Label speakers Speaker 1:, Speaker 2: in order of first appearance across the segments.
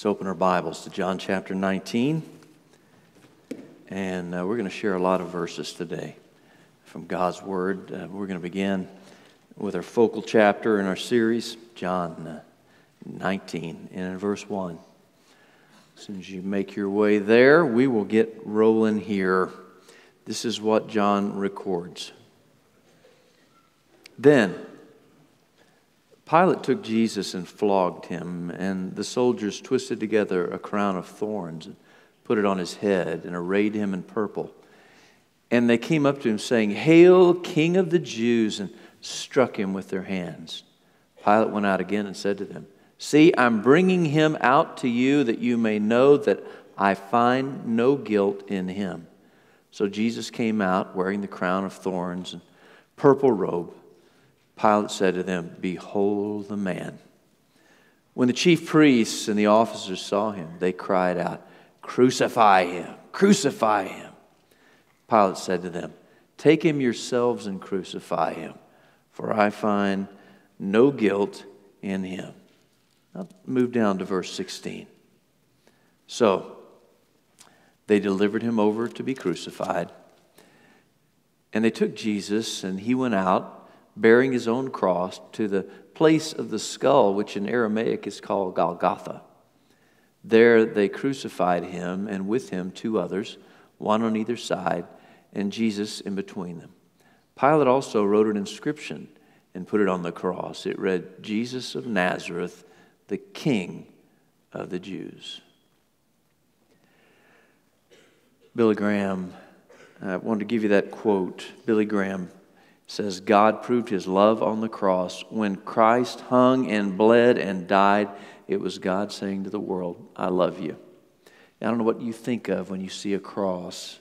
Speaker 1: Let's open our Bibles to John chapter 19. And uh, we're going to share a lot of verses today from God's Word. Uh, we're going to begin with our focal chapter in our series, John uh, 19, and in verse 1. As soon as you make your way there, we will get rolling here. This is what John records. Then, Pilate took Jesus and flogged him, and the soldiers twisted together a crown of thorns and put it on his head and arrayed him in purple. And they came up to him, saying, Hail, King of the Jews, and struck him with their hands. Pilate went out again and said to them, See, I'm bringing him out to you that you may know that I find no guilt in him. So Jesus came out wearing the crown of thorns and purple robe. Pilate said to them, Behold the man. When the chief priests and the officers saw him, they cried out, Crucify him! Crucify him! Pilate said to them, Take him yourselves and crucify him, for I find no guilt in him. Now move down to verse 16. So they delivered him over to be crucified, and they took Jesus, and he went out bearing his own cross to the place of the skull, which in Aramaic is called Golgotha. There they crucified him, and with him two others, one on either side, and Jesus in between them. Pilate also wrote an inscription and put it on the cross. It read, Jesus of Nazareth, the King of the Jews. Billy Graham, I wanted to give you that quote. Billy Graham says God proved his love on the cross. When Christ hung and bled and died, it was God saying to the world, I love you. I don't know what you think of when you see a cross,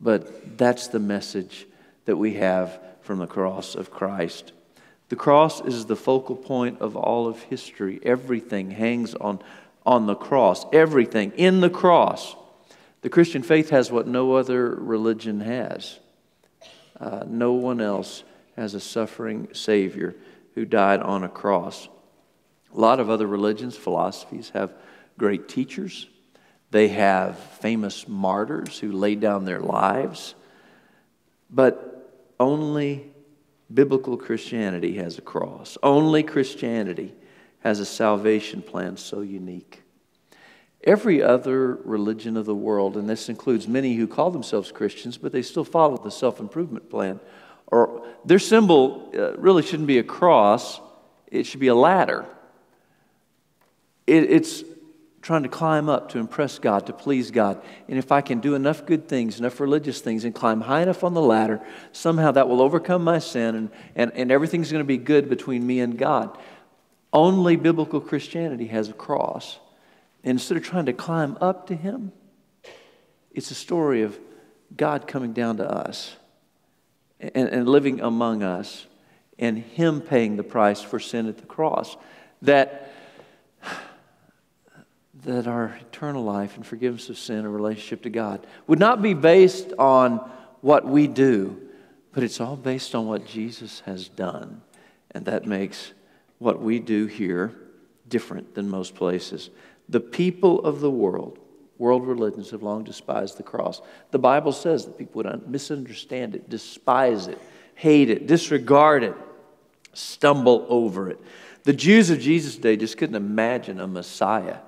Speaker 1: but that's the message that we have from the cross of Christ. The cross is the focal point of all of history. Everything hangs on, on the cross, everything in the cross. The Christian faith has what no other religion has. Uh, no one else has a suffering Savior who died on a cross. A lot of other religions, philosophies have great teachers. They have famous martyrs who laid down their lives. But only biblical Christianity has a cross. Only Christianity has a salvation plan so unique. Every other religion of the world, and this includes many who call themselves Christians, but they still follow the self improvement plan, or their symbol uh, really shouldn't be a cross, it should be a ladder. It, it's trying to climb up to impress God, to please God. And if I can do enough good things, enough religious things, and climb high enough on the ladder, somehow that will overcome my sin and, and, and everything's going to be good between me and God. Only biblical Christianity has a cross. And instead of trying to climb up to Him, it's a story of God coming down to us and, and living among us and Him paying the price for sin at the cross. That, that our eternal life and forgiveness of sin and relationship to God would not be based on what we do, but it's all based on what Jesus has done. And that makes what we do here different than most places. The people of the world, world religions, have long despised the cross. The Bible says that people would misunderstand it, despise it, hate it, disregard it, stumble over it. The Jews of Jesus' day just couldn't imagine a Messiah,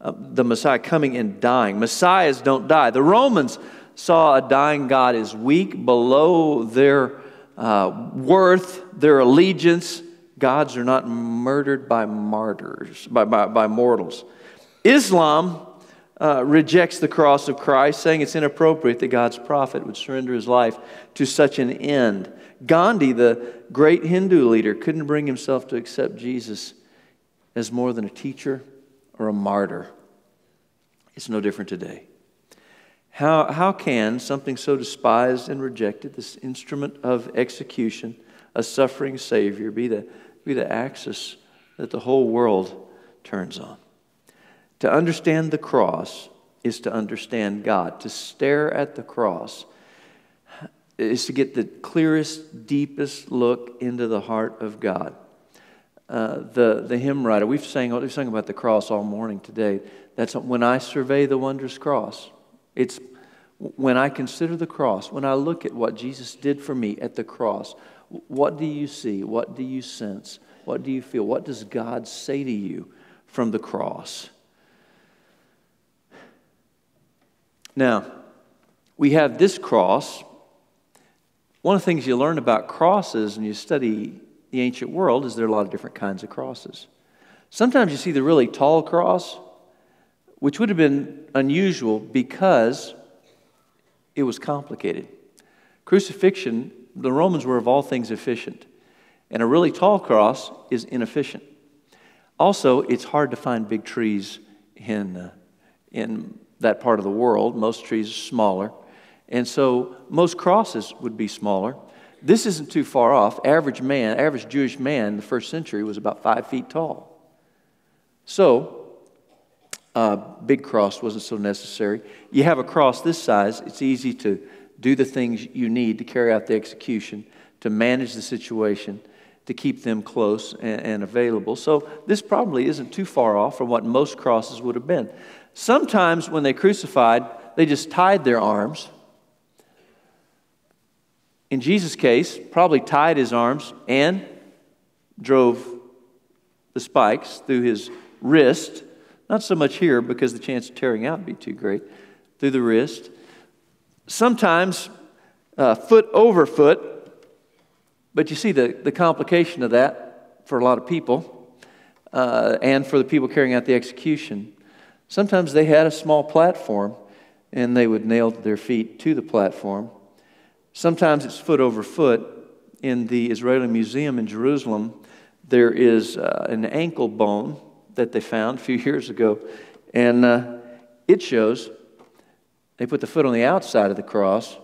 Speaker 1: uh, the Messiah coming and dying. Messiahs don't die. The Romans saw a dying God as weak, below their uh, worth, their allegiance. Gods are not murdered by martyrs, by, by, by mortals. Islam uh, rejects the cross of Christ, saying it's inappropriate that God's prophet would surrender his life to such an end. Gandhi, the great Hindu leader, couldn't bring himself to accept Jesus as more than a teacher or a martyr. It's no different today. How, how can something so despised and rejected, this instrument of execution, a suffering Savior, be the, be the axis that the whole world turns on? To understand the cross is to understand God. To stare at the cross is to get the clearest, deepest look into the heart of God. uh, the, the hymn writer, we've sang, we've sung about the cross all morning today. That's when I survey the wondrous cross. It's when I consider the cross, when I look at what Jesus did for me at the cross, what do you see? What do you sense? What do you feel? What does God say to you from the cross? Now, we have this cross. One of the things you learn about crosses when you study the ancient world is there are a lot of different kinds of crosses. Sometimes you see the really tall cross, which would have been unusual because it was complicated. Crucifixion, the Romans were of all things efficient, and a really tall cross is inefficient. Also, it's hard to find big trees in, uh, in that part of the world. Most trees are smaller. And so most crosses would be smaller. This isn't too far off. Average man, average Jewish man in the first century was about five feet tall. So, uh, big cross wasn't so necessary. You have a cross this size, it's easy to do the things you need to carry out the execution, to manage the situation, to keep them close and, and available. So, this probably isn't too far off from what most crosses would have been. Sometimes when they crucified, they just tied their arms. In Jesus' case, probably tied his arms and drove the spikes through his wrist. Not so much here because the chance of tearing out would be too great. Through the wrist. Sometimes uh, foot over foot. But you see the, the complication of that for a lot of people uh, and for the people carrying out the execution. Sometimes they had a small platform and they would nail their feet to the platform. Sometimes it's foot over foot. In the Israeli Museum in Jerusalem, there is uh, an ankle bone that they found a few years ago, and uh, it shows they put the foot on the outside of the cross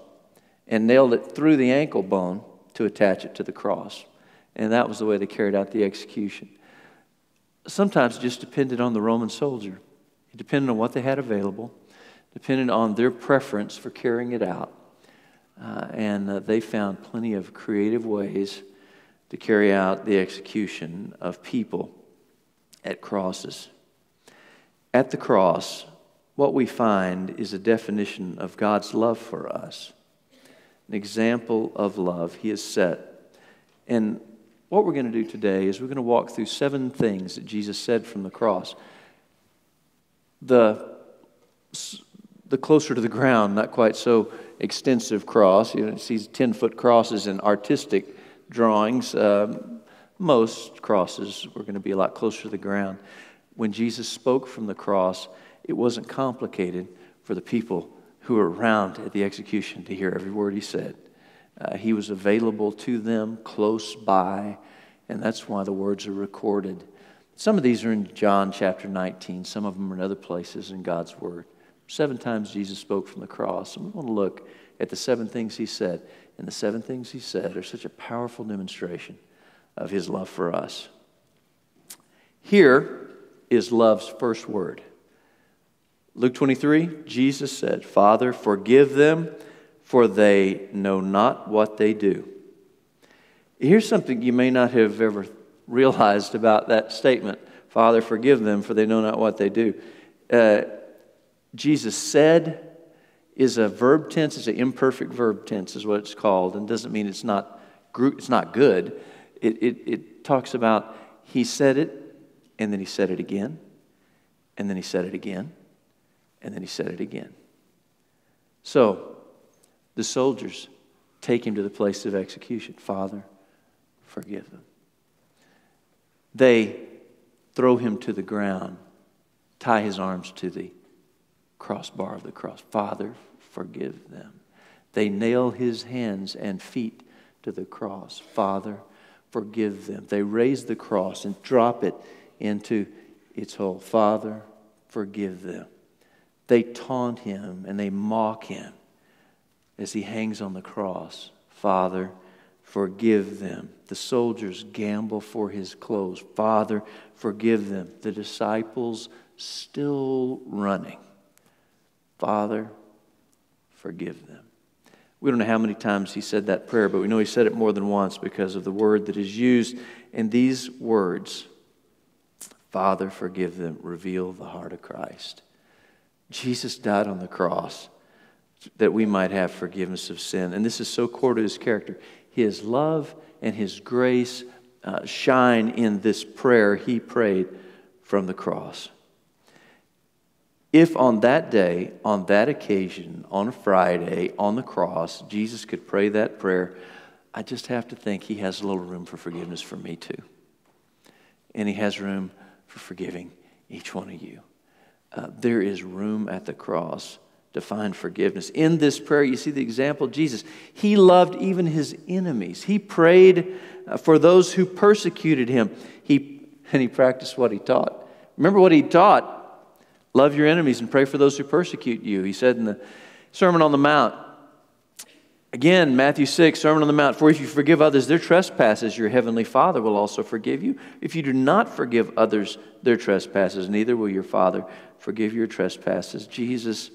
Speaker 1: and nailed it through the ankle bone to attach it to the cross. And that was the way they carried out the execution. Sometimes it just depended on the Roman soldier. It depended on what they had available, depended on their preference for carrying it out. Uh, and uh, they found plenty of creative ways to carry out the execution of people at crosses. At the cross, what we find is a definition of God's love for us, an example of love He has set. And what we're going to do today is we're going to walk through seven things that Jesus said from the cross the, the closer to the ground, not quite so extensive cross. You know, see 10 foot crosses in artistic drawings. Um, most crosses were going to be a lot closer to the ground. When Jesus spoke from the cross, it wasn't complicated for the people who were around at the execution to hear every word he said. Uh, he was available to them close by, and that's why the words are recorded. Some of these are in John chapter 19, some of them are in other places in God's Word. Seven times Jesus spoke from the cross, and we want to look at the seven things he said. And the seven things he said are such a powerful demonstration of his love for us. Here is love's first word. Luke 23, Jesus said, Father, forgive them, for they know not what they do. Here's something you may not have ever realized about that statement Father, forgive them, for they know not what they do. Uh, Jesus said is a verb tense, it's an imperfect verb tense, is what it's called, and doesn't mean it's not, it's not good. It, it, it talks about he said it, and then he said it again, and then he said it again, and then he said it again. So, the soldiers take him to the place of execution. Father, forgive them. They throw him to the ground, tie his arms to the crossbar of the cross. Father, forgive them. They nail his hands and feet to the cross. Father, forgive them. They raise the cross and drop it into its hole. Father, forgive them. They taunt him and they mock him as he hangs on the cross. Father, forgive them. The soldiers gamble for his clothes. Father, forgive them. The disciples still running. Father, forgive them. We don't know how many times he said that prayer, but we know he said it more than once because of the word that is used in these words Father, forgive them, reveal the heart of Christ. Jesus died on the cross that we might have forgiveness of sin. And this is so core to his character. His love and his grace uh, shine in this prayer he prayed from the cross. If on that day, on that occasion, on a Friday, on the cross, Jesus could pray that prayer, I just have to think he has a little room for forgiveness for me too. And he has room for forgiving each one of you. Uh, there is room at the cross to find forgiveness. In this prayer, you see the example of Jesus. He loved even his enemies. He prayed uh, for those who persecuted him. He, and he practiced what he taught. Remember what he taught? Love your enemies and pray for those who persecute you. He said in the Sermon on the Mount. Again, Matthew 6, Sermon on the Mount. For if you forgive others their trespasses, your heavenly Father will also forgive you. If you do not forgive others their trespasses, neither will your Father forgive your trespasses. Jesus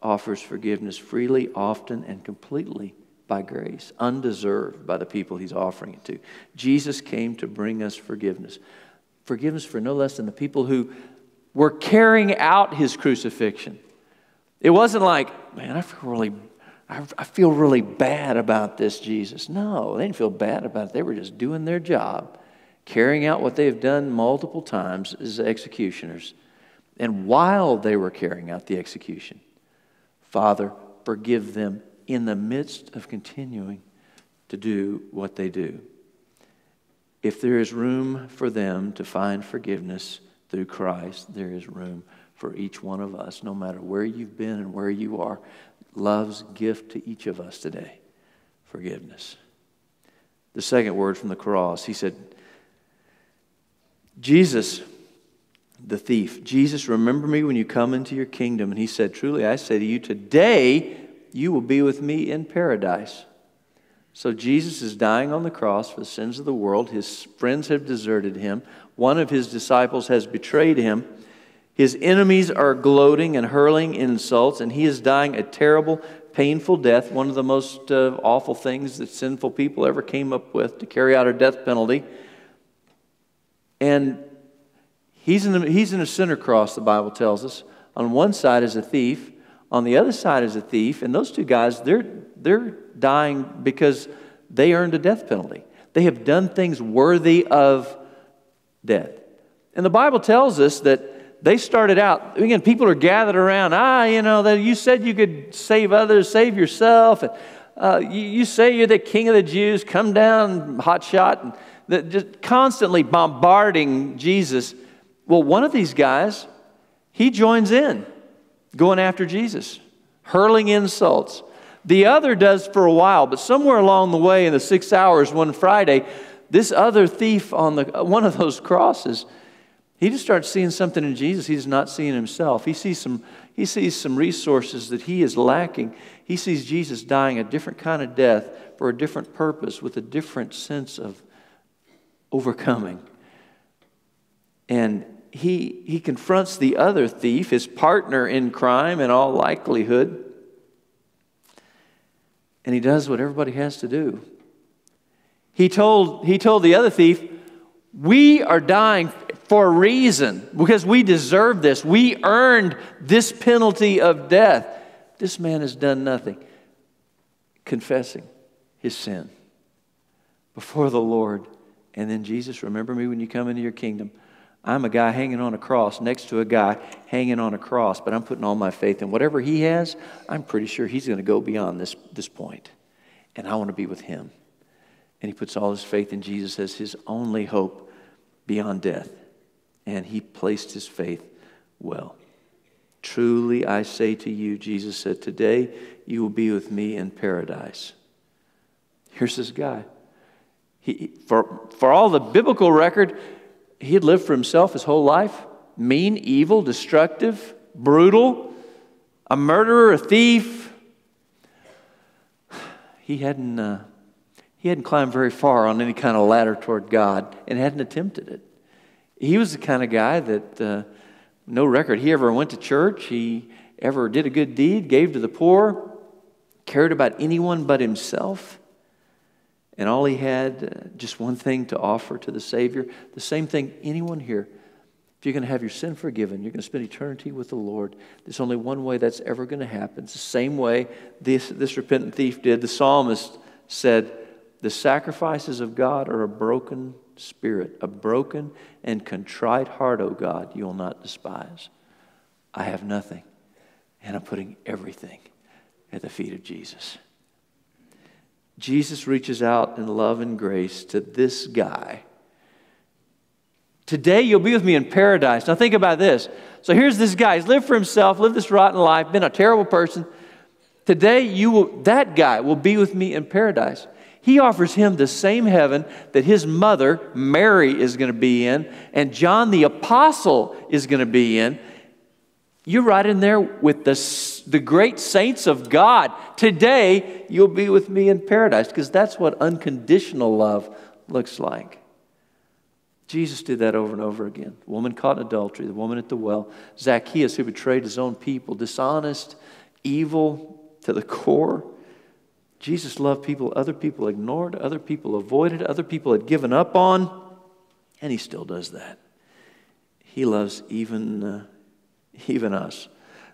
Speaker 1: offers forgiveness freely, often, and completely by grace, undeserved by the people he's offering it to. Jesus came to bring us forgiveness. Forgiveness for no less than the people who were carrying out his crucifixion. It wasn't like, man, I feel really, I feel really bad about this, Jesus. No, they didn't feel bad about it. They were just doing their job, carrying out what they have done multiple times as executioners. And while they were carrying out the execution, Father, forgive them in the midst of continuing to do what they do. If there is room for them to find forgiveness, through Christ, there is room for each one of us, no matter where you've been and where you are. Love's gift to each of us today forgiveness. The second word from the cross, he said, Jesus, the thief, Jesus, remember me when you come into your kingdom. And he said, Truly, I say to you, today you will be with me in paradise. So Jesus is dying on the cross for the sins of the world. His friends have deserted him. One of his disciples has betrayed him. His enemies are gloating and hurling insults, and he is dying a terrible, painful death, one of the most uh, awful things that sinful people ever came up with to carry out a death penalty. And he's in, the, he's in a center cross, the Bible tells us. On one side is a thief, on the other side is a thief, and those two guys, they're, they're dying because they earned a death penalty. They have done things worthy of death. And the Bible tells us that they started out, again, people are gathered around. Ah, you know, that you said you could save others, save yourself. And, uh, you, you, say you're the king of the Jews, come down, hot shot, and just constantly bombarding Jesus. Well, one of these guys, he joins in going after Jesus, hurling insults. The other does for a while, but somewhere along the way in the six hours one Friday, this other thief on the, one of those crosses, he just starts seeing something in Jesus he's not seeing himself. He sees some, he sees some resources that he is lacking. He sees Jesus dying a different kind of death for a different purpose with a different sense of overcoming. And he, he confronts the other thief, his partner in crime in all likelihood. And he does what everybody has to do he told, he told the other thief, We are dying for a reason because we deserve this. We earned this penalty of death. This man has done nothing. Confessing his sin before the Lord. And then, Jesus, remember me when you come into your kingdom. I'm a guy hanging on a cross next to a guy hanging on a cross, but I'm putting all my faith in whatever he has. I'm pretty sure he's going to go beyond this, this point, and I want to be with him. And he puts all his faith in Jesus as his only hope beyond death. And he placed his faith well. Truly, I say to you, Jesus said, Today you will be with me in paradise. Here's this guy. He, for, for all the biblical record, he had lived for himself his whole life mean, evil, destructive, brutal, a murderer, a thief. He hadn't. Uh, he hadn't climbed very far on any kind of ladder toward God and hadn't attempted it. He was the kind of guy that, uh, no record, he ever went to church, he ever did a good deed, gave to the poor, cared about anyone but himself, and all he had, uh, just one thing to offer to the Savior. The same thing anyone here. If you're going to have your sin forgiven, you're going to spend eternity with the Lord. There's only one way that's ever going to happen. It's the same way this, this repentant thief did. The psalmist said, The sacrifices of God are a broken spirit, a broken and contrite heart, O God, you will not despise. I have nothing, and I'm putting everything at the feet of Jesus. Jesus reaches out in love and grace to this guy Today you'll be with me in paradise. Now think about this. So here's this guy. He's lived for himself, lived this rotten life, been a terrible person. Today you will, that guy will be with me in paradise. He offers him the same heaven that his mother, Mary, is going to be in, and John the Apostle is going to be in. You're right in there with the, the great saints of God. Today, you'll be with me in paradise because that's what unconditional love looks like. Jesus did that over and over again. The woman caught in adultery, the woman at the well, Zacchaeus who betrayed his own people, dishonest, evil to the core. Jesus loved people other people ignored, other people avoided, other people had given up on, and he still does that. He loves even, uh, even us.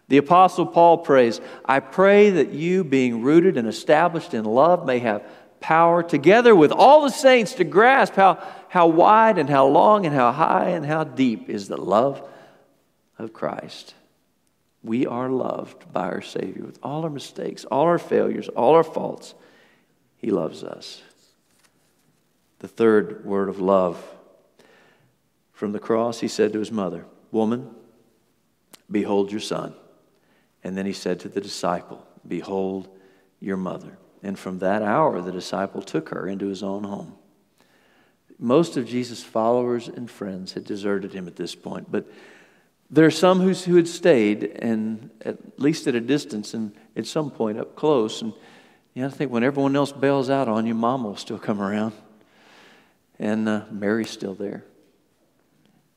Speaker 1: The Apostle Paul prays, I pray that you, being rooted and established in love, may have power together with all the saints to grasp how, how wide and how long and how high and how deep is the love of Christ. We are loved by our Savior with all our mistakes, all our failures, all our faults. He loves us. The third word of love from the cross, he said to his mother, Woman, behold your son. And then he said to the disciple, Behold your mother. And from that hour, the disciple took her into his own home. Most of Jesus' followers and friends had deserted him at this point, but there are some who had stayed, and at least at a distance, and at some point up close. And you know, I think when everyone else bails out on you, Mom will still come around, and uh, Mary's still there.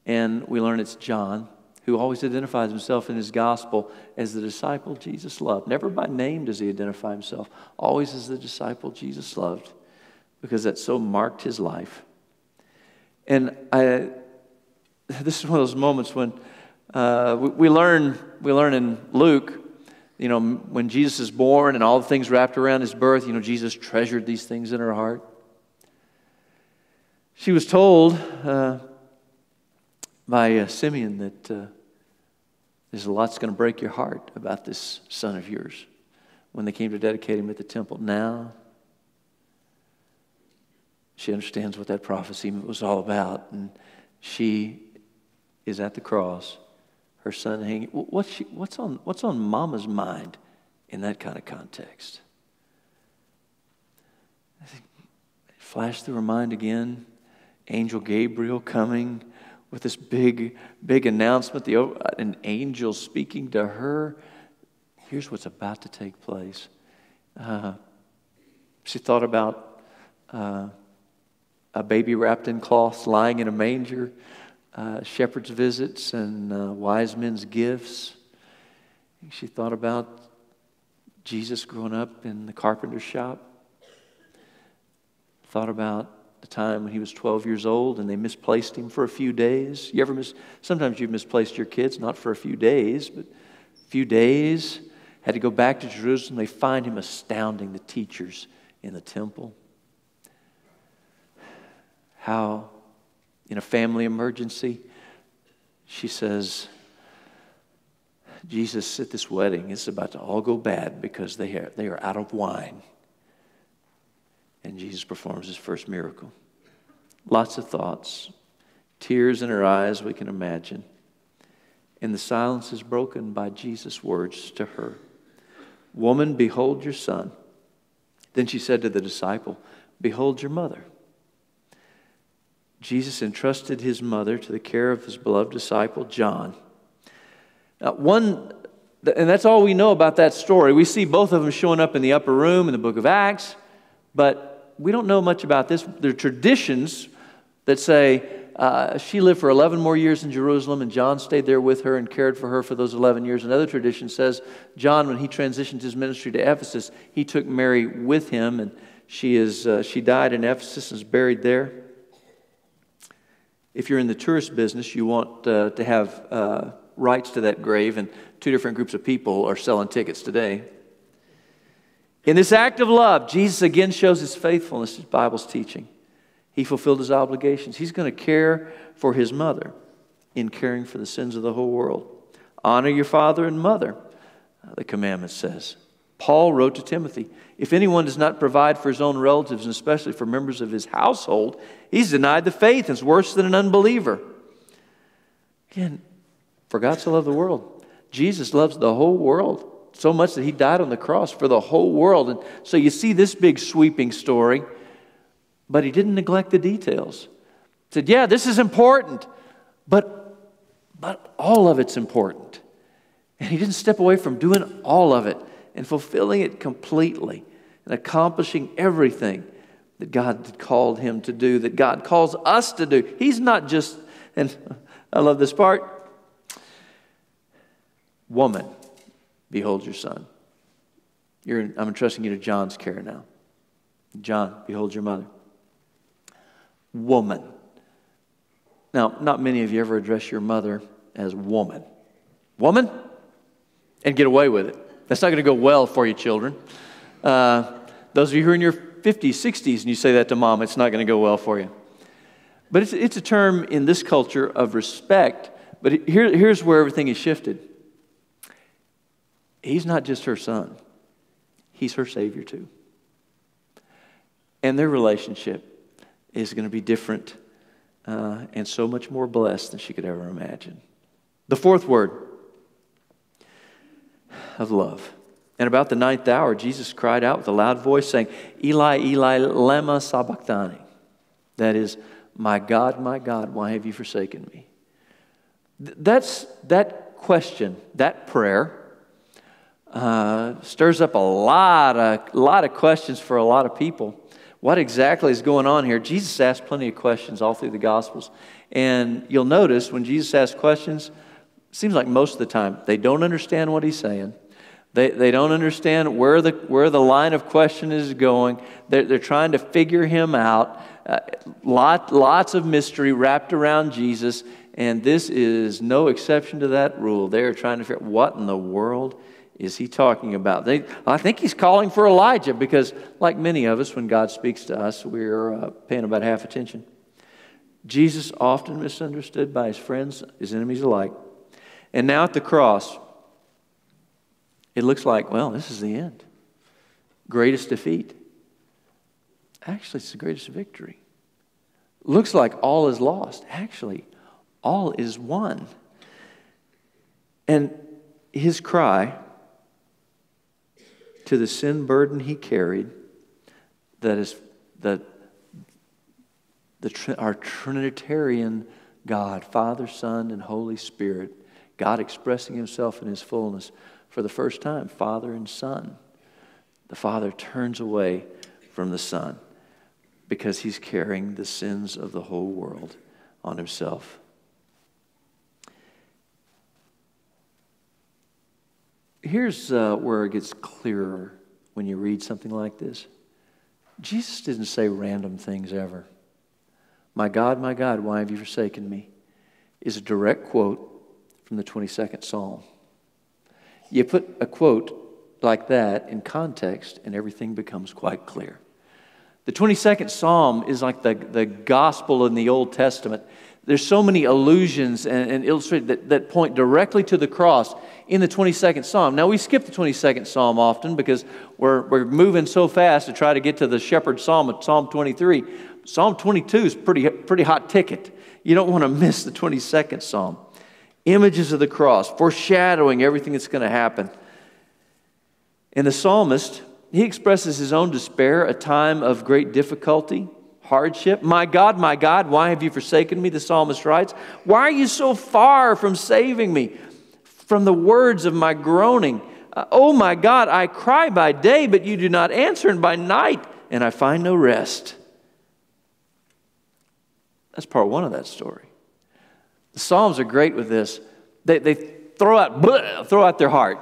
Speaker 1: And we learn it's John who always identifies himself in his gospel as the disciple Jesus loved. Never by name does he identify himself, always as the disciple Jesus loved, because that so marked his life. And I, this is one of those moments when uh, we, we, learn, we learn in Luke, you know, when Jesus is born and all the things wrapped around his birth, you know, Jesus treasured these things in her heart. She was told uh, by uh, Simeon that uh, there's a lot that's going to break your heart about this son of yours when they came to dedicate him at the temple. Now, she understands what that prophecy was all about, and she is at the cross, her son hanging. What's, she, what's, on, what's on mama's mind in that kind of context? I think flash through her mind again angel Gabriel coming with this big, big announcement, the, an angel speaking to her. Here's what's about to take place. Uh, she thought about uh, a baby wrapped in cloths lying in a manger, uh, shepherds' visits, and uh, wise men's gifts. She thought about Jesus growing up in the carpenter shop. Thought about the time when he was 12 years old and they misplaced him for a few days. You ever mis- Sometimes you've misplaced your kids, not for a few days, but a few days. Had to go back to Jerusalem. They find him astounding the teachers in the temple. How, in a family emergency, she says, Jesus, at this wedding, it's about to all go bad because they are, they are out of wine. And Jesus performs his first miracle. Lots of thoughts, tears in her eyes, we can imagine. And the silence is broken by Jesus' words to her Woman, behold your son. Then she said to the disciple, Behold your mother. Jesus entrusted his mother to the care of his beloved disciple, John. Now, one, and that's all we know about that story. We see both of them showing up in the upper room in the book of Acts, but we don't know much about this. There are traditions that say uh, she lived for 11 more years in Jerusalem, and John stayed there with her and cared for her for those 11 years. Another tradition says John, when he transitioned his ministry to Ephesus, he took Mary with him, and she, is, uh, she died in Ephesus and is buried there. If you're in the tourist business, you want uh, to have uh, rights to that grave, and two different groups of people are selling tickets today. In this act of love, Jesus again shows his faithfulness to the Bible's teaching. He fulfilled his obligations. He's going to care for his mother in caring for the sins of the whole world. Honor your father and mother, uh, the commandment says. Paul wrote to Timothy If anyone does not provide for his own relatives, and especially for members of his household, he's denied the faith and is worse than an unbeliever. Again, for God so loved the world. Jesus loves the whole world so much that he died on the cross for the whole world. And so you see this big sweeping story, but he didn't neglect the details. He said, Yeah, this is important, but, but all of it's important. And he didn't step away from doing all of it and fulfilling it completely and accomplishing everything that God called him to do, that God calls us to do. He's not just, and I love this part, woman, behold your son. You're, I'm entrusting you to John's care now. John, behold your mother. Woman. Now, not many of you ever address your mother as woman. Woman? And get away with it. That's not going to go well for you, children. Uh, those of you who are in your 50s, 60s, and you say that to mom, it's not going to go well for you. But it's, it's a term in this culture of respect. But here, here's where everything is shifted. He's not just her son, he's her Savior too. And their relationship is going to be different uh, and so much more blessed than she could ever imagine. The fourth word of love. And about the ninth hour, Jesus cried out with a loud voice, saying, Eli, Eli, lema sabachthani. That is, my God, my God, why have you forsaken me? That's that question, that prayer, uh, stirs up a lot of, lot of questions for a lot of people. What exactly is going on here? Jesus asked plenty of questions all through the Gospels. And you'll notice when Jesus asks questions, seems like most of the time they don't understand what he's saying. They, they don't understand where the, where the line of question is going. They're, they're trying to figure him out. Uh, lot, lots of mystery wrapped around Jesus, and this is no exception to that rule. They're trying to figure out what in the world is he talking about? They, I think he's calling for Elijah because, like many of us, when God speaks to us, we're uh, paying about half attention. Jesus, often misunderstood by his friends, his enemies alike. And now at the cross, it looks like, well, this is the end. Greatest defeat. Actually, it's the greatest victory. Looks like all is lost. Actually, all is won. And his cry to the sin burden he carried, that is that the, our Trinitarian God, Father, Son, and Holy Spirit, God expressing himself in his fullness for the first time, Father and Son. The Father turns away from the Son because he's carrying the sins of the whole world on himself. Here's uh, where it gets clearer when you read something like this Jesus didn't say random things ever. My God, my God, why have you forsaken me? is a direct quote from the 22nd Psalm. You put a quote like that in context, and everything becomes quite clear. The 22nd Psalm is like the, the gospel in the Old Testament. There's so many allusions and, and illustrated that, that point directly to the cross in the 22nd Psalm. Now, we skip the 22nd Psalm often because we're, we're moving so fast to try to get to the shepherd psalm of Psalm 23. Psalm 22 is pretty, pretty hot ticket. You don't want to miss the 22nd Psalm. Images of the cross, foreshadowing everything that's going to happen. And the psalmist, he expresses his own despair, a time of great difficulty hardship. My God, my God, why have you forsaken me? The psalmist writes. Why are you so far from saving me? From the words of my groaning. Uh, oh my God, I cry by day, but you do not answer, and by night, and I find no rest. That's part one of that story. The Psalms are great with this. They, they throw out throw out their heart.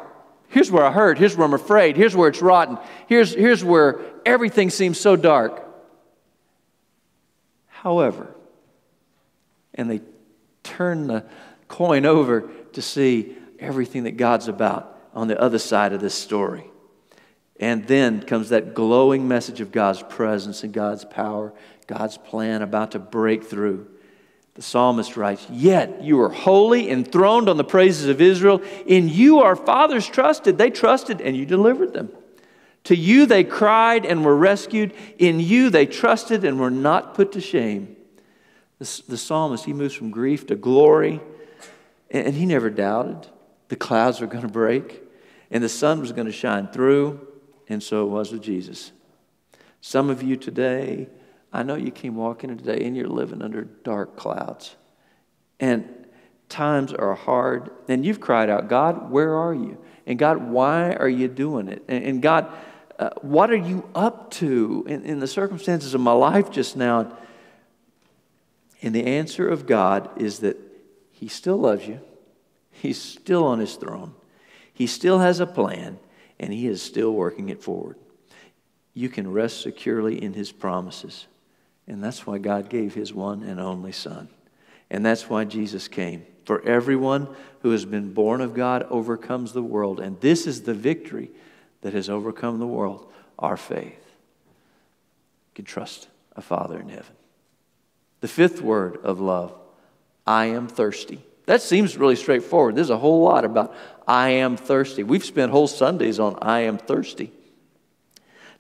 Speaker 1: Here's where I hurt. Here's where I'm afraid. Here's where it's rotten. Here's, here's where everything seems so dark. However, and they turn the coin over to see everything that God's about on the other side of this story. And then comes that glowing message of God's presence and God's power, God's plan about to break through. The psalmist writes, Yet you are holy, enthroned on the praises of Israel. In you our fathers trusted. They trusted, and you delivered them. To you they cried and were rescued. In you they trusted and were not put to shame. The, the psalmist, he moves from grief to glory, and, and he never doubted the clouds were going to break and the sun was going to shine through, and so it was with Jesus. Some of you today, I know you came walking in today and you're living under dark clouds. And times are hard, and you've cried out, God, where are you? And God, why are you doing it? And, and God, uh, what are you up to in, in the circumstances of my life just now? And the answer of God is that He still loves you, He's still on His throne, He still has a plan, and He is still working it forward. You can rest securely in His promises. And that's why God gave His one and only Son. And that's why Jesus came. For everyone who has been born of God overcomes the world. And this is the victory that has overcome the world our faith. You can trust a Father in heaven. The fifth word of love I am thirsty. That seems really straightforward. There's a whole lot about I am thirsty. We've spent whole Sundays on I am thirsty.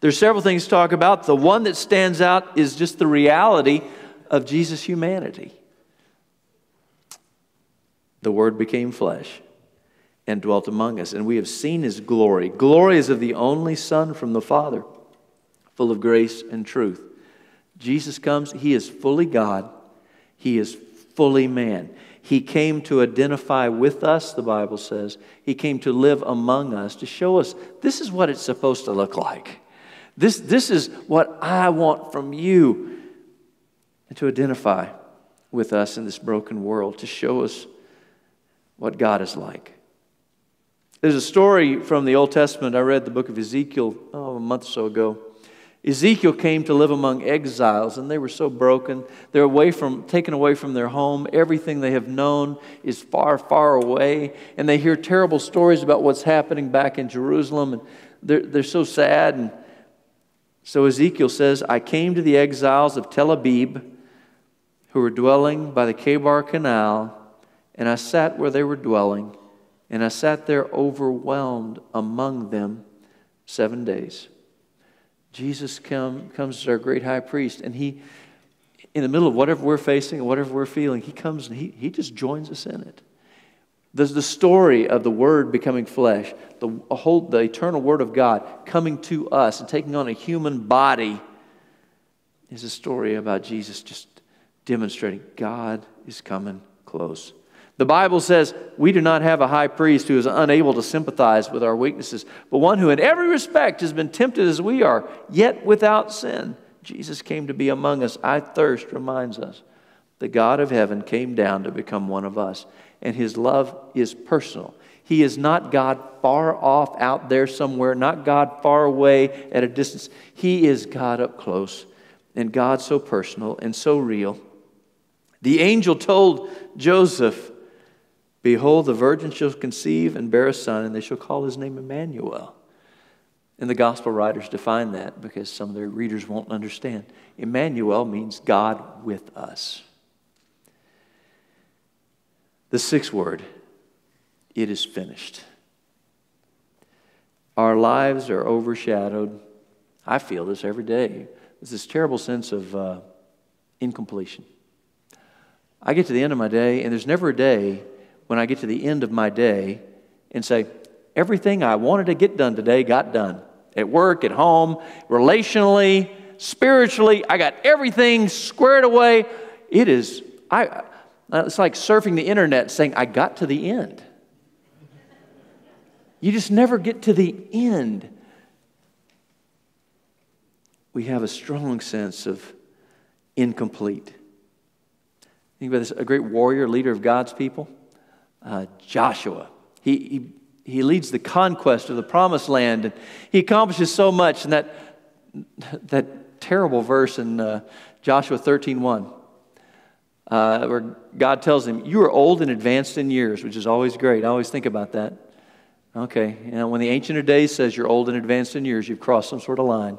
Speaker 1: There's several things to talk about. The one that stands out is just the reality of Jesus' humanity. The Word became flesh and dwelt among us, and we have seen His glory. Glory is of the only Son from the Father, full of grace and truth. Jesus comes, He is fully God, He is fully man. He came to identify with us, the Bible says. He came to live among us, to show us this is what it's supposed to look like. This, this is what I want from you. And to identify with us in this broken world, to show us what God is like. There's a story from the Old Testament. I read the book of Ezekiel oh, a month or so ago. Ezekiel came to live among exiles, and they were so broken. They're away from, taken away from their home. Everything they have known is far, far away. And they hear terrible stories about what's happening back in Jerusalem, and they're, they're so sad. And so Ezekiel says, I came to the exiles of Tel Abib, who were dwelling by the Chebar Canal, and I sat where they were dwelling, and I sat there overwhelmed among them seven days. Jesus come, comes as our great high priest, and he, in the middle of whatever we're facing and whatever we're feeling, he comes and he, he just joins us in it. There's the story of the Word becoming flesh, the, whole, the eternal Word of God coming to us and taking on a human body is a story about Jesus just demonstrating God is coming close. The Bible says we do not have a high priest who is unable to sympathize with our weaknesses, but one who in every respect has been tempted as we are, yet without sin. Jesus came to be among us. I thirst reminds us. The God of heaven came down to become one of us, and his love is personal. He is not God far off out there somewhere, not God far away at a distance. He is God up close, and God so personal and so real. The angel told Joseph, Behold, the virgin shall conceive and bear a son, and they shall call his name Emmanuel. And the gospel writers define that because some of their readers won't understand. Emmanuel means God with us. The sixth word, it is finished. Our lives are overshadowed. I feel this every day. There's this terrible sense of uh, incompletion. I get to the end of my day, and there's never a day when I get to the end of my day and say, everything I wanted to get done today got done. At work, at home, relationally, spiritually, I got everything squared away. It is, I, uh, it's like surfing the internet saying, I got to the end. You just never get to the end. We have a strong sense of incomplete. Think about this a great warrior, leader of God's people, uh, Joshua. He, he, he leads the conquest of the promised land, and he accomplishes so much. And that, that terrible verse in uh, Joshua 13 1, uh, where God tells him, You are old and advanced in years, which is always great. I always think about that. Okay, you know, when the Ancient of Days says you're old and advanced in years, you've crossed some sort of line.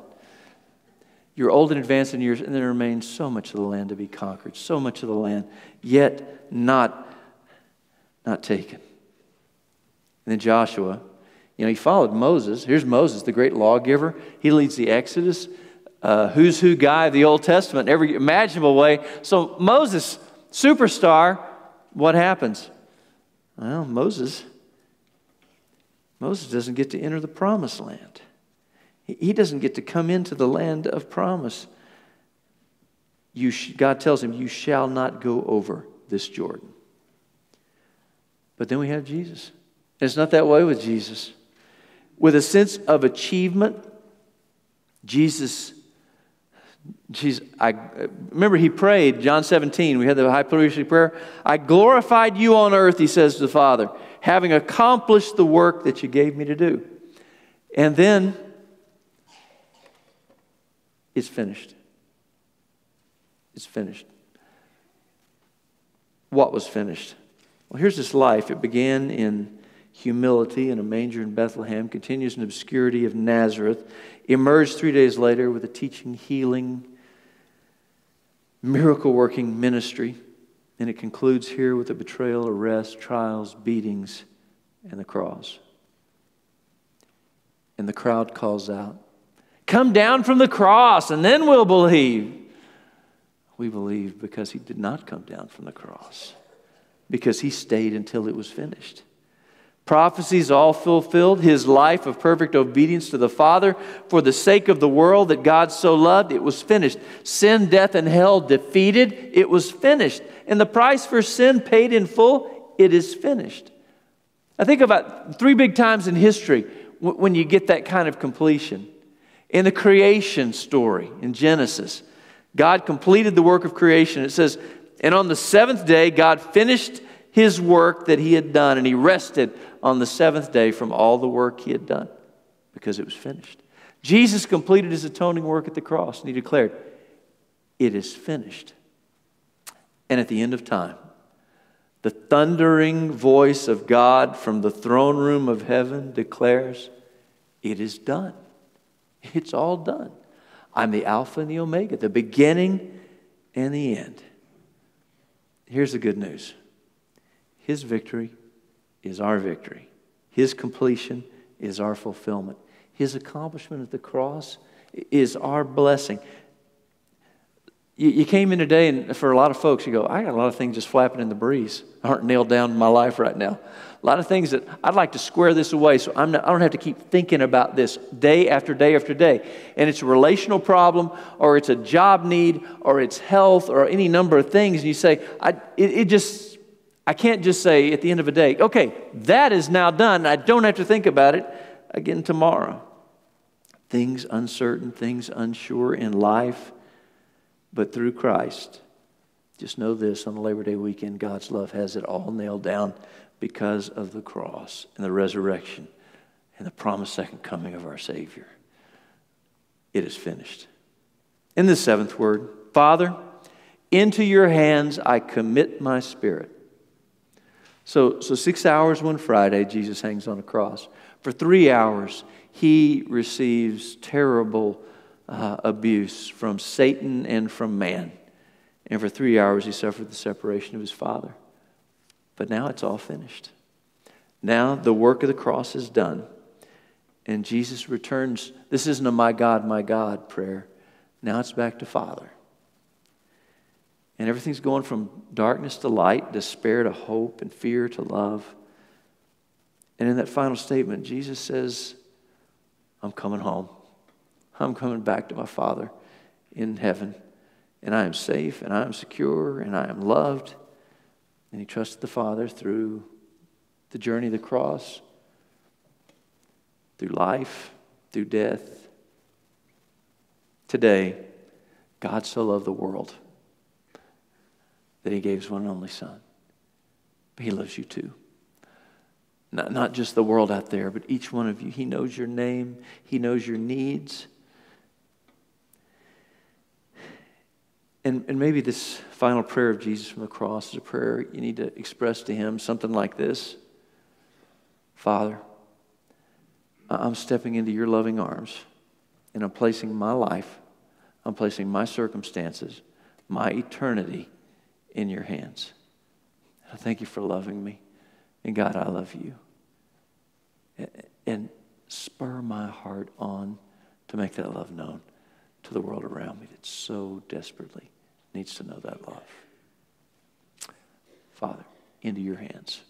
Speaker 1: You're old and advanced in years, and there remains so much of the land to be conquered, so much of the land, yet not, not taken. And then Joshua, you know, he followed Moses. Here's Moses, the great lawgiver. He leads the Exodus, uh, who's who guy of the Old Testament, every imaginable way. So, Moses, superstar, what happens? Well, Moses, Moses doesn't get to enter the promised land. He doesn't get to come into the land of promise. You sh- God tells him, You shall not go over this Jordan. But then we have Jesus. And it's not that way with Jesus. With a sense of achievement, Jesus, Jesus I remember he prayed, John 17, we had the high priestly prayer. I glorified you on earth, he says to the Father, having accomplished the work that you gave me to do. And then it's finished. It's finished. What was finished? Well, here's this life. It began in humility in a manger in Bethlehem, continues in obscurity of Nazareth, emerged three days later with a teaching, healing, miracle working ministry. And it concludes here with the betrayal, arrest, trials, beatings, and the cross. And the crowd calls out, Come down from the cross and then we'll believe. We believe because he did not come down from the cross, because he stayed until it was finished. Prophecies all fulfilled, his life of perfect obedience to the Father for the sake of the world that God so loved, it was finished. Sin, death, and hell defeated, it was finished. And the price for sin paid in full, it is finished. I think about three big times in history when you get that kind of completion. In the creation story in Genesis, God completed the work of creation. It says, And on the seventh day, God finished his work that he had done, and he rested on the seventh day from all the work he had done because it was finished. Jesus completed his atoning work at the cross, and he declared, It is finished. And at the end of time, the thundering voice of God from the throne room of heaven declares, It is done. It's all done. I'm the Alpha and the Omega, the beginning and the end. Here's the good news His victory is our victory, His completion is our fulfillment, His accomplishment at the cross is our blessing. You, you came in today, and for a lot of folks, you go, I got a lot of things just flapping in the breeze, aren't nailed down in my life right now. A lot of things that I'd like to square this away so I'm not, I don't have to keep thinking about this day after day after day. And it's a relational problem, or it's a job need, or it's health, or any number of things. And you say, I, it, it just, I can't just say at the end of a day, okay, that is now done. I don't have to think about it again tomorrow. Things uncertain, things unsure in life but through Christ, just know this on the Labor Day weekend, God's love has it all nailed down because of the cross and the resurrection and the promised second coming of our Savior. It is finished. In the seventh word, Father, into your hands I commit my spirit. So, so six hours one Friday, Jesus hangs on a cross. For three hours, he receives terrible uh, abuse from Satan and from man. And for three hours, he suffered the separation of his father. But now it's all finished. Now the work of the cross is done. And Jesus returns. This isn't a my God, my God prayer. Now it's back to Father. And everything's going from darkness to light, despair to hope, and fear to love. And in that final statement, Jesus says, I'm coming home. I'm coming back to my Father in heaven. And I am safe and I am secure and I am loved. And he trusted the Father through the journey of the cross, through life, through death. Today, God so loved the world that He gave His one and only Son. But He loves you too. Not, not just the world out there, but each one of you. He knows your name, He knows your needs. And, and maybe this final prayer of Jesus from the cross is a prayer you need to express to Him, something like this Father, I'm stepping into your loving arms and I'm placing my life, I'm placing my circumstances, my eternity in your hands. I thank you for loving me. And God, I love you. And spur my heart on to make that love known to the world around me that so desperately needs to know that love. Father, into your hands.